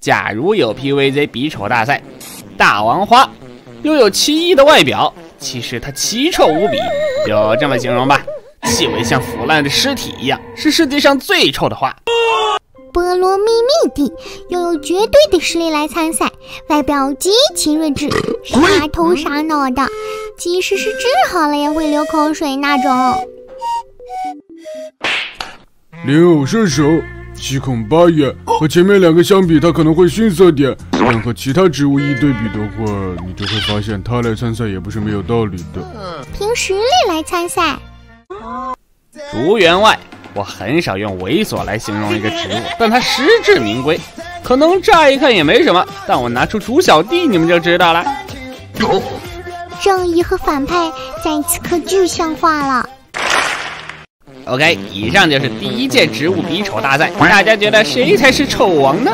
假如有 PVZ 比丑大赛，大王花拥有奇异的外表，其实它奇臭无比，就这么形容吧，气味像腐烂的尸体一样，是世界上最臭的花。菠萝蜜蜜地拥有绝对的实力来参赛，外表极其睿智，傻头傻脑的，即使是治好了也会流口水那种。莲藕射手，七孔八眼，和前面两个相比，它可能会逊色点，但和其他植物一对比的话，你就会发现它来参赛也不是没有道理的。凭实力来参赛，竹员外。我很少用猥琐来形容一个植物，但它实至名归。可能乍一看也没什么，但我拿出竹小弟，你们就知道了。正义和反派在此刻具象化了。OK，以上就是第一届植物比丑大赛，大家觉得谁才是丑王呢？